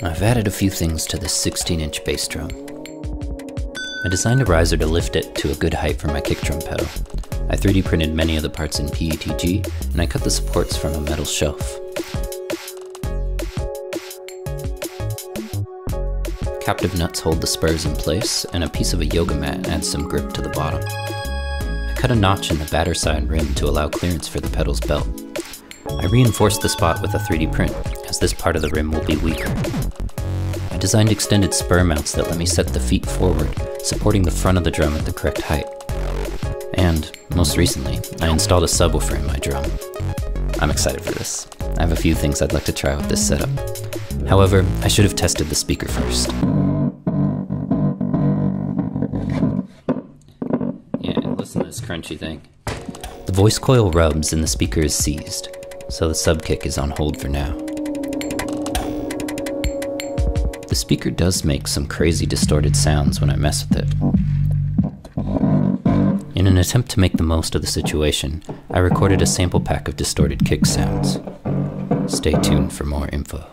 I've added a few things to this 16 inch bass drum. I designed a riser to lift it to a good height for my kick drum pedal. I 3D printed many of the parts in PETG, and I cut the supports from a metal shelf. Captive nuts hold the spurs in place, and a piece of a yoga mat adds some grip to the bottom. I cut a notch in the batter side rim to allow clearance for the pedal's belt. I reinforced the spot with a 3D print, this part of the rim will be weaker. I designed extended spur mounts that let me set the feet forward, supporting the front of the drum at the correct height. And, most recently, I installed a subwoofer in my drum. I'm excited for this. I have a few things I'd like to try with this setup. However, I should have tested the speaker first. Yeah, listen to this crunchy thing. The voice coil rubs and the speaker is seized, so the sub kick is on hold for now. The speaker does make some crazy distorted sounds when I mess with it. In an attempt to make the most of the situation, I recorded a sample pack of distorted kick sounds. Stay tuned for more info.